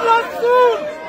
Platz tun!